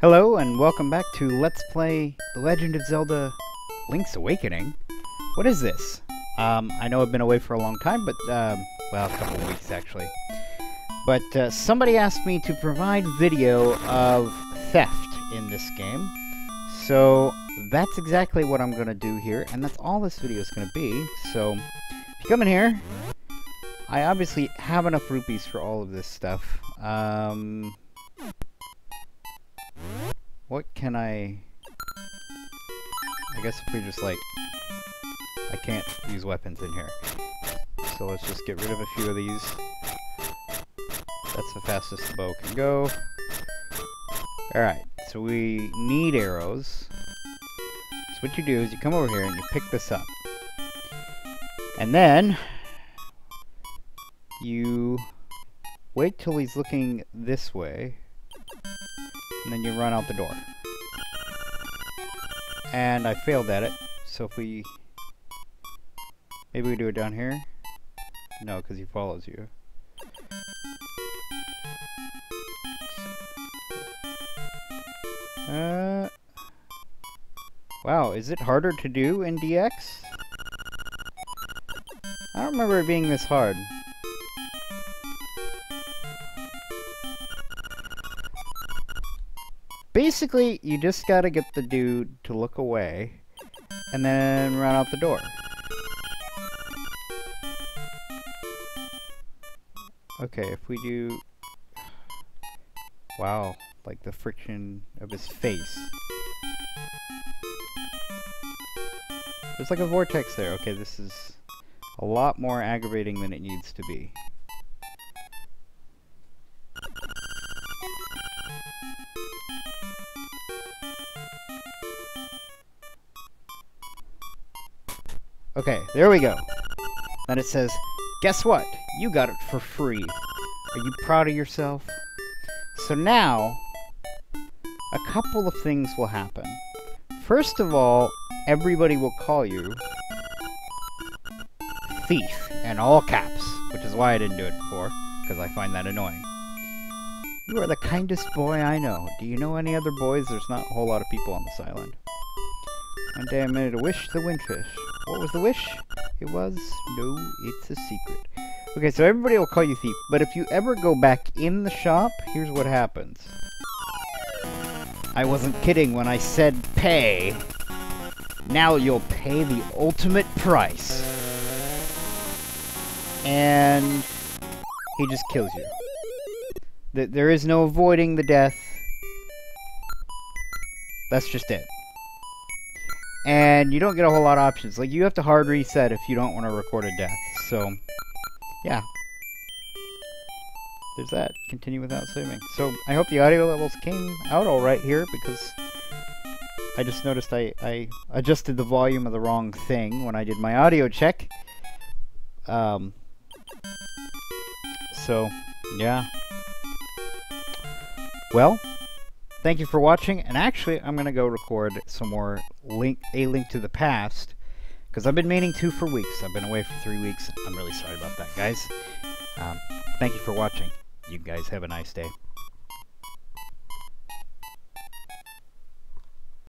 Hello and welcome back to Let's Play The Legend of Zelda Link's Awakening. What is this? Um, I know I've been away for a long time, but, um, well, a couple of weeks actually. But uh, somebody asked me to provide video of theft in this game. So that's exactly what I'm going to do here, and that's all this video is going to be. So, if you come in here, I obviously have enough rupees for all of this stuff. Um, what can I... I guess if we just, like... I can't use weapons in here. So let's just get rid of a few of these. That's the fastest the bow can go. Alright, so we need arrows. So what you do is you come over here and you pick this up. And then... You wait till he's looking this way and then you run out the door. And I failed at it, so if we... Maybe we do it down here? No, because he follows you. Uh... Wow, is it harder to do in DX? I don't remember it being this hard. Basically, you just gotta get the dude to look away, and then run out the door. Okay, if we do... Wow, like the friction of his face. There's like a vortex there. Okay, this is a lot more aggravating than it needs to be. Okay, there we go. Then it says, guess what? You got it for free. Are you proud of yourself? So now, a couple of things will happen. First of all, everybody will call you Thief in all caps, which is why I didn't do it before, because I find that annoying. You are the kindest boy I know. Do you know any other boys? There's not a whole lot of people on this island. One day I made a wish the Wind Fish. What was the wish? It was, no, it's a secret. Okay, so everybody will call you thief, but if you ever go back in the shop, here's what happens. I wasn't kidding when I said pay. Now you'll pay the ultimate price. And he just kills you. There is no avoiding the death. That's just it and you don't get a whole lot of options. Like, you have to hard reset if you don't want to record a death. So, yeah. There's that. Continue without saving. So, I hope the audio levels came out alright here, because I just noticed I, I adjusted the volume of the wrong thing when I did my audio check. Um, so, yeah. Well, Thank you for watching, and actually, I'm going to go record some more link, A Link to the Past, because I've been meaning to for weeks. I've been away for three weeks. I'm really sorry about that, guys. Um, thank you for watching. You guys have a nice day.